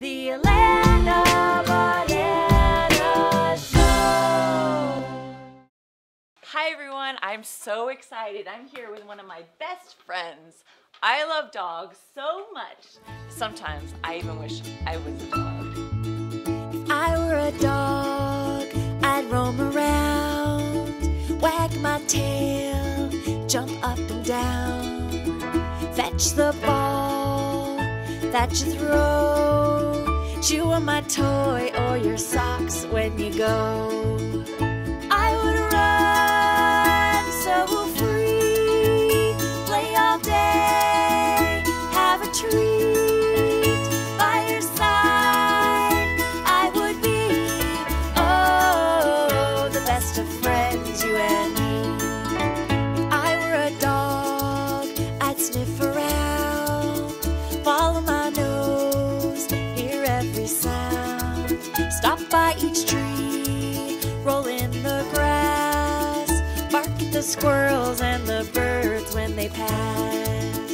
The Alana Banana Show. Hi everyone, I'm so excited. I'm here with one of my best friends. I love dogs so much. Sometimes I even wish I was a dog. If I were a dog, I'd roam around, wag my tail, jump up and down, fetch the ball that you throw, chew on my toy or your socks when you go. The squirrels and the birds when they pass.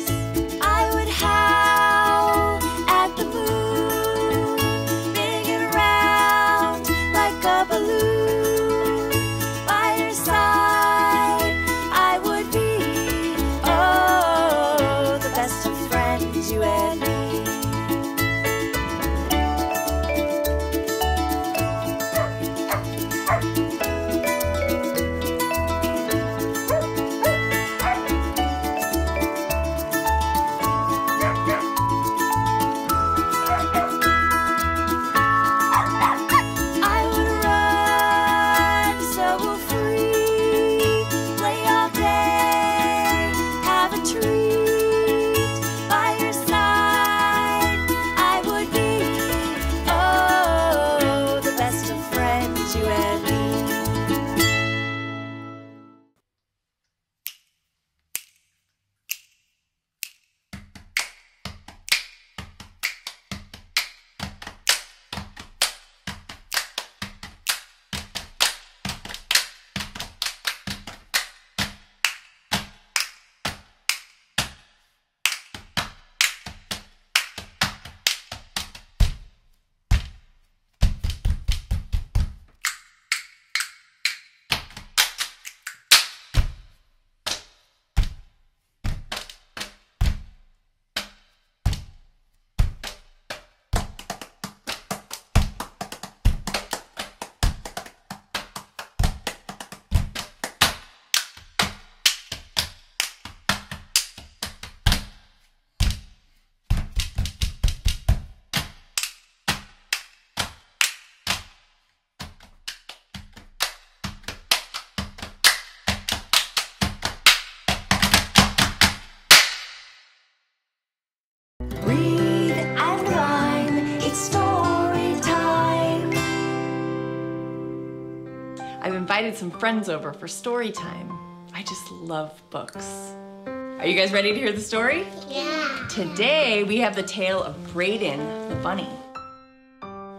Invited some friends over for story time. I just love books. Are you guys ready to hear the story? Yeah. Today we have the tale of Brayden the bunny.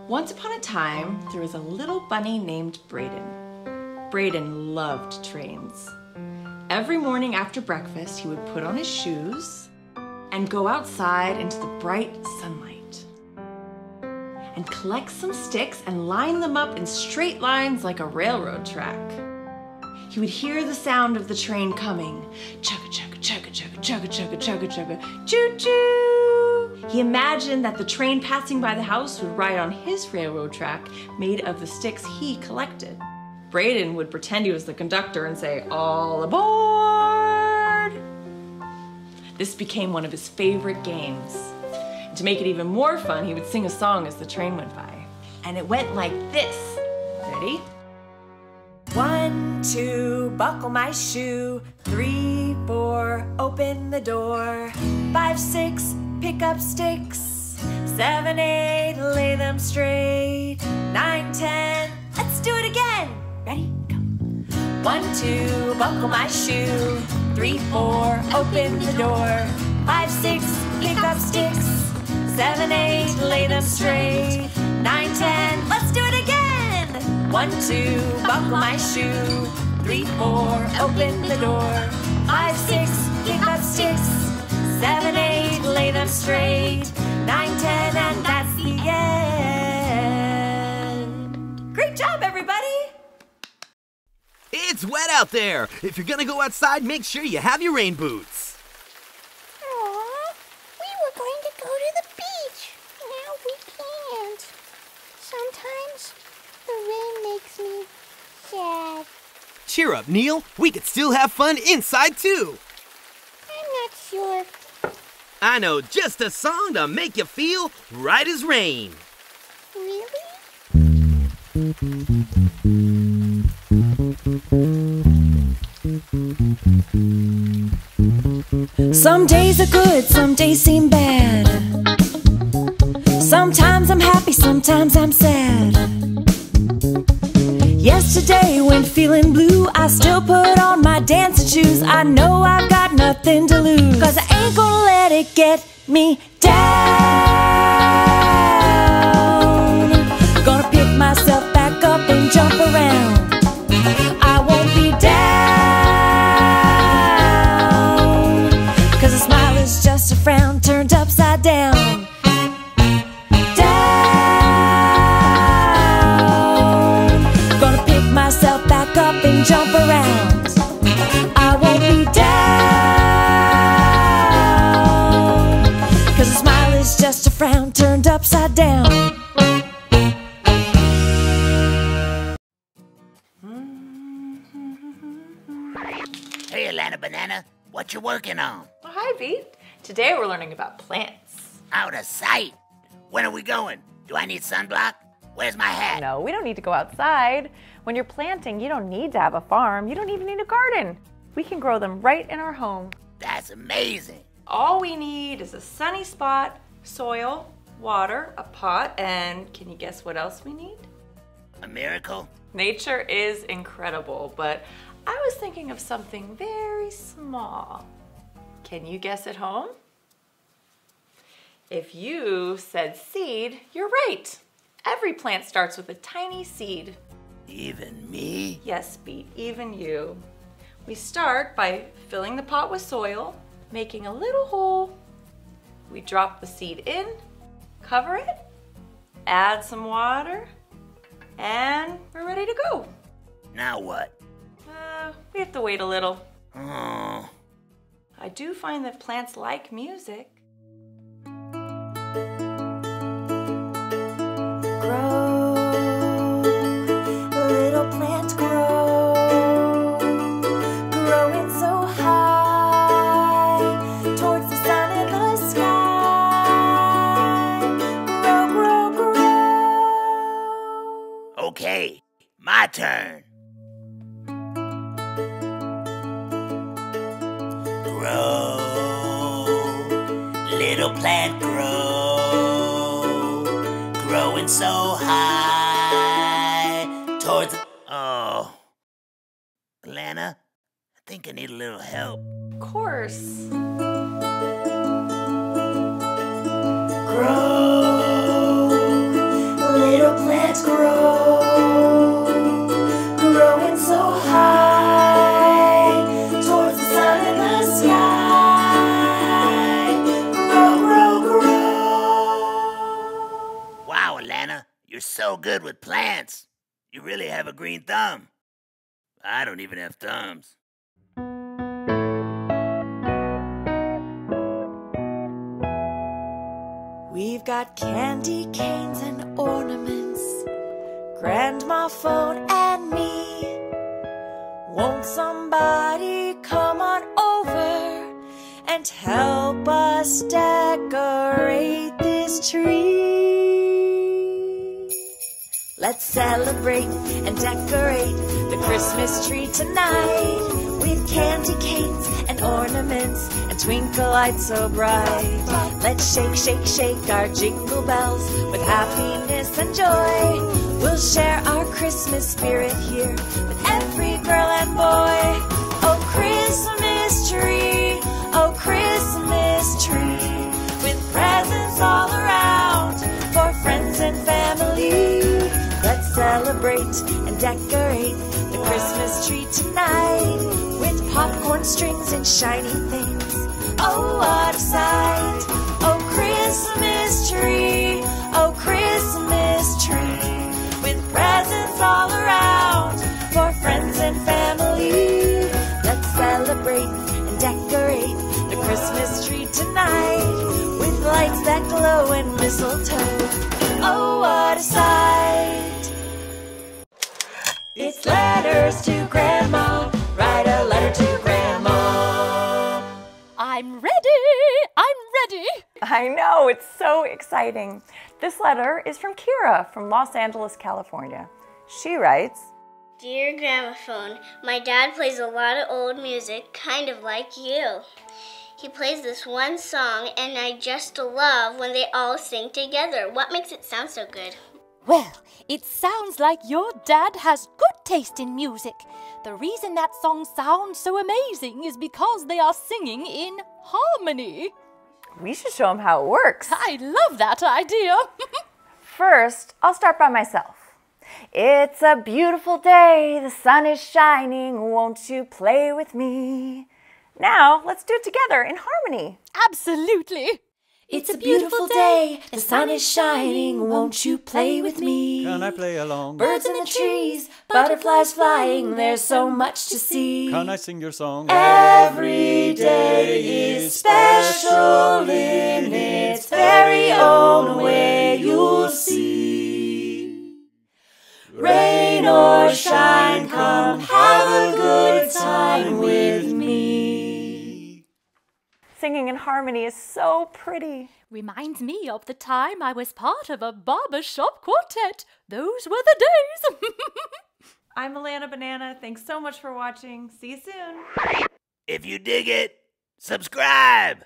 Once upon a time, there was a little bunny named Brayden. Brayden loved trains. Every morning after breakfast, he would put on his shoes and go outside into the bright sunlight and collect some sticks and line them up in straight lines like a railroad track. He would hear the sound of the train coming. Chugga chugga chugga chugga chugga chugga chugga chugga choo choo. He imagined that the train passing by the house would ride on his railroad track made of the sticks he collected. Brayden would pretend he was the conductor and say, All aboard! This became one of his favorite games. To make it even more fun, he would sing a song as the train went by. And it went like this. Ready? One, two, buckle my shoe. Three, four, open the door. Five, six, pick up sticks. Seven, eight, lay them straight. Nine, ten, let's do it again. Ready? Go. One, two, buckle my shoe. Three, four, open the door. Five, six, pick up sticks seven, eight, lay them straight. Nine, ten, let's do it again. One, two, buckle my shoe. Three, four, open the door. Five, six, kick up sticks. Seven, eight, lay them straight. Nine, ten, and that's the end. Great job, everybody! It's wet out there. If you're gonna go outside, make sure you have your rain boots. Cheer up, Neil. We could still have fun inside too. I'm not sure. I know just a song to make you feel right as rain. Really? Some days are good, some days seem bad. Sometimes I'm happy, sometimes I'm sad. Yesterday, when feeling blue, I still put on my dancing shoes. I know I've got nothing to lose, cause I ain't gonna let it get me down. Up and jump around. I won't be down. Cause a smile is just a frown turned upside down. Hey, Alana Banana, what you working on? Oh, hi, V. Today we're learning about plants. Out of sight. When are we going? Do I need sunblock? Where's my hat? No, we don't need to go outside. When you're planting, you don't need to have a farm. You don't even need a garden. We can grow them right in our home. That's amazing. All we need is a sunny spot, soil, water, a pot, and can you guess what else we need? A miracle? Nature is incredible, but I was thinking of something very small. Can you guess at home? If you said seed, you're right. Every plant starts with a tiny seed. Even me? Yes, Beet, even you. We start by filling the pot with soil, making a little hole. We drop the seed in, cover it, add some water, and we're ready to go. Now what? Uh, we have to wait a little. Oh, I do find that plants like music. Plant, grow, growing so high towards. The- oh, Alana, I think I need a little help. Of course. Grow, little plants grow, good with plants. You really have a green thumb. I don't even have thumbs. We've got candy canes and ornaments, Grandma phone and me. Won't somebody come on over and help us decorate this tree? Let's celebrate and decorate the Christmas tree tonight with candy canes and ornaments and twinkle lights so bright. Let's shake, shake, shake our jingle bells with happiness and joy. We'll share our Christmas spirit here with every girl and boy. Oh, Christmas tree, oh, Christmas tree, celebrate and decorate the Christmas tree tonight with popcorn strings and shiny things. Oh, what a sight! Oh, Christmas tree! Oh, Christmas tree! With presents all around for friends and family. Let's celebrate and decorate the Christmas tree tonight with lights that glow and mistletoe. Oh, what a sight! I'm ready! I'm ready! I know, it's so exciting. This letter is from Kira from Los Angeles, California. She writes, Dear Grammaphone, my dad plays a lot of old music, kind of like you. He plays this one song, and I just love when they all sing together. What makes it sound so good? Well, it sounds like your dad has good taste in music. The reason that song sounds so amazing is because they are singing in harmony. We should show him how it works. I love that idea. First, I'll start by myself. It's a beautiful day, the sun is shining, won't you play with me? Now, let's do it together in harmony. Absolutely. It's a beautiful day, the sun is shining, won't you play with me? Can I play along? Birds in the trees, butterflies flying, there's so much to see. Can I sing your song? Every day is special in its very own way, you'll see. Rain or shine, come have a good Singing in harmony is so pretty. Reminds me of the time I was part of a barbershop quartet. Those were the days. I'm Alana Banana. Thanks so much for watching. See you soon. If you dig it, subscribe.